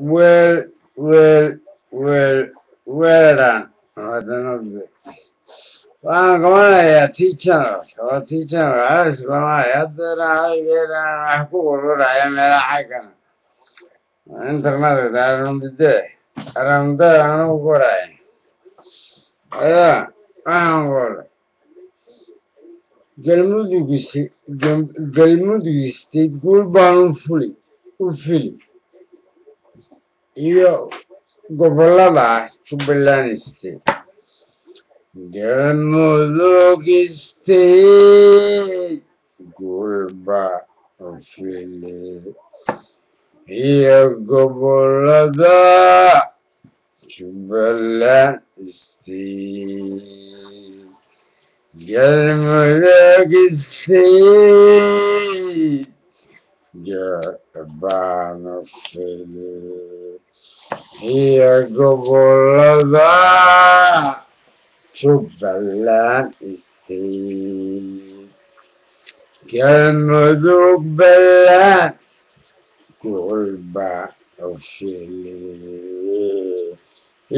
Well, well, well, well done. waxaan qabanayaa t channel oo t channel asbanay haddana haygeedaan wax ku ururaya meelaha xaggana internetka arundide arundada anugu koraya ayaa waxaan koray galmudugise galmudugiste guul baan u fuli u fili io gopollava su bellanisti. Gönlükiste gurba fili Yagobulada Çubala lo Gelmelek isti gobolada jubbaland state galmudug state gabaanu fili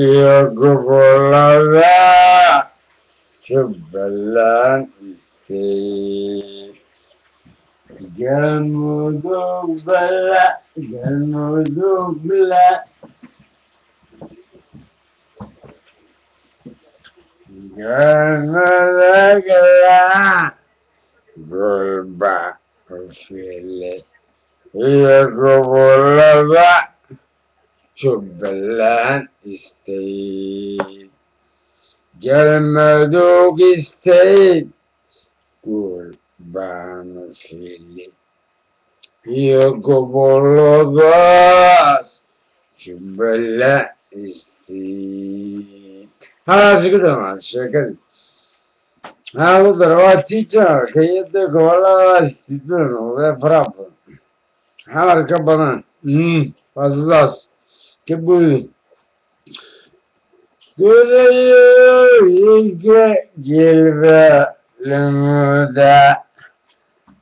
iyo gobolada jubbaland state galmudug baland gulba fili iyo gobolada jubbaland state galmudug bala galmudug bala galmudugla gulba fili iyo gobolada jubbaland state galmudug banasili yok olamaz ki böyle isti hazır zaman şakın ha bu tarafa tiçer kayıtta kovalar istiyor ve frap ha arka bana. Hmm fazlas. Ki bu? Göreyi ilge cilvelimde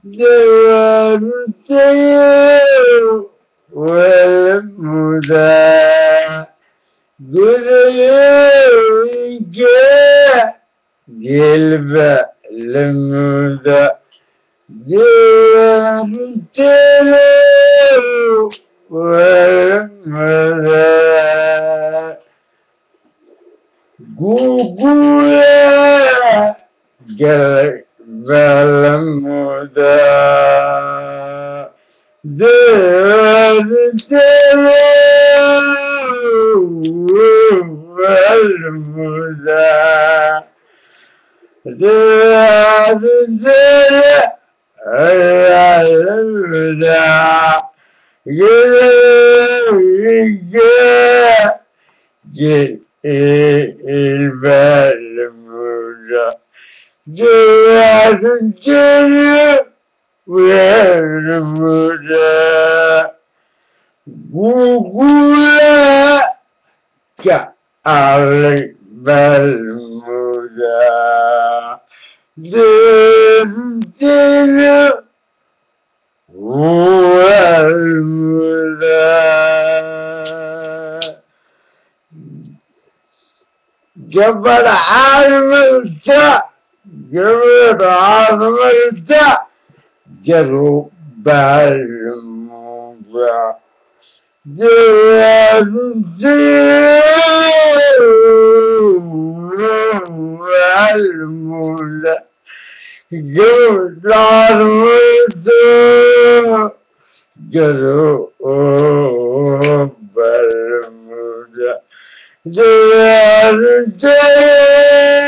والهدى والهدى Gürüyünce dilbe lümüde Dilbeler vermede Gugule gerek jilba lamuda dawaarutayo walamuda Gugula galbalamuda Dalmuda Dalmuda Gel البلمونة جواد الجنة والمونة قوقولا كعلي بالمونة دنتنا والمونة جبل عالملتا جبل عالملتا جروب بالموضع جوال المولى جبل عالملتا جروب بالموضع جوال المولى